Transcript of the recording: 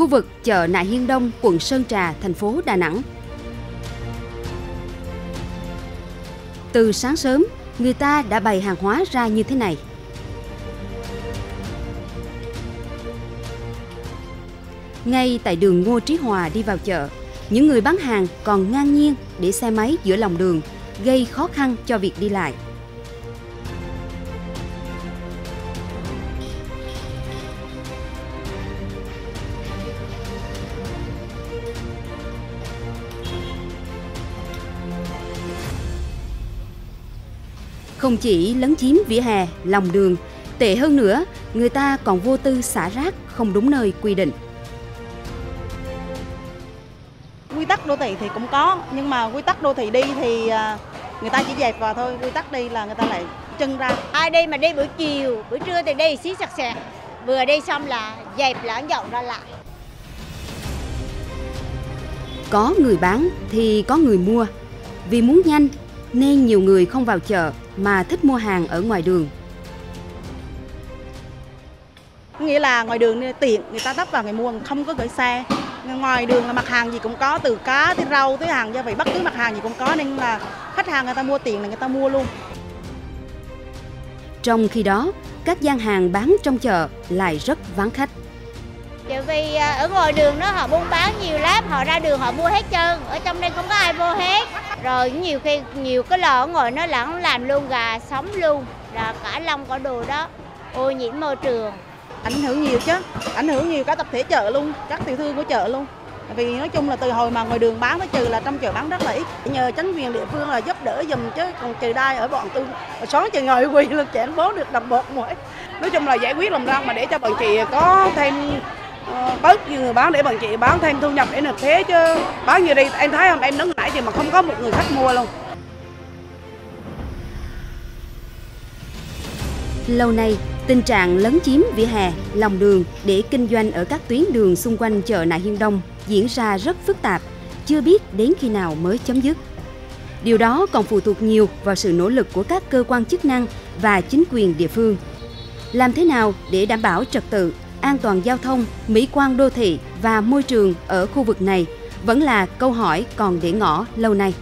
khu vực chợ Nại Hiên Đông, quận Sơn Trà, thành phố Đà Nẵng. Từ sáng sớm, người ta đã bày hàng hóa ra như thế này. Ngay tại đường Ngô Trí Hòa đi vào chợ, những người bán hàng còn ngang nhiên để xe máy giữa lòng đường, gây khó khăn cho việc đi lại. Không chỉ lấn chiếm vỉa hè, lòng đường, tệ hơn nữa, người ta còn vô tư xả rác không đúng nơi quy định. quy tắc đô thị thì cũng có nhưng mà quy tắc đô thị đi thì à, người ta chỉ dẹp vào thôi quy tắc đi là người ta lại chân ra ai đi mà đi buổi chiều buổi trưa thì đi xí sạch sẽ vừa đi xong là dẹp lãng dọn ra lại Có người bán thì có người mua. Vì muốn nhanh nên nhiều người không vào chợ mà thích mua hàng ở ngoài đường. nghĩa là ngoài đường tiện người ta tấp vào người mua không có gửi xe ngoài đường là mặt hàng gì cũng có từ cá tới rau tới hàng gia vị bất cứ mặt hàng gì cũng có nên là khách hàng người ta mua tiền là người ta mua luôn Trong khi đó, các gian hàng bán trong chợ lại rất vắng khách. Tại vì à, ở ngoài đường đó họ buôn bán nhiều lắm, họ ra đường họ mua hết trơn, ở trong đây không có ai mua hết. Rồi nhiều khi nhiều cái lò ở ngoài nó lẫn làm luôn gà sống luôn, là cả lông cả đồ đó, ô nhiễm môi trường. ảnh hưởng nhiều chứ ảnh hưởng nhiều cả tập thể chợ luôn các tiểu thương của chợ luôn vì nói chung là từ hồi mà ngoài đường bán nó trừ là trong chợ bán rất là ít nhờ chính quyền địa phương là giúp đỡ dùm chứ còn trừ đai ở bọn tôi xóm trời ngồi quỳ lực chén bố được đồng bột mỗi nói chung là giải quyết làm ra mà để cho bọn chị có thêm Ờ, bớt như người bán để bọn chị bán thêm thu nhập để nộp thế chứ bán như đây em thấy không em đứng nãy thì mà không có một người khách mua luôn Lâu nay, tình trạng lấn chiếm vỉa hè, lòng đường để kinh doanh ở các tuyến đường xung quanh chợ Nại Hiên Đông diễn ra rất phức tạp, chưa biết đến khi nào mới chấm dứt. Điều đó còn phụ thuộc nhiều vào sự nỗ lực của các cơ quan chức năng và chính quyền địa phương. Làm thế nào để đảm bảo trật tự, an toàn giao thông, mỹ quan đô thị và môi trường ở khu vực này vẫn là câu hỏi còn để ngỏ lâu nay.